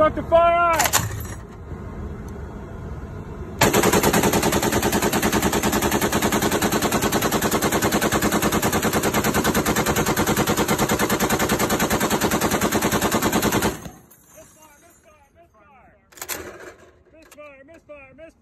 Tuck the fire out! misfire, misfire.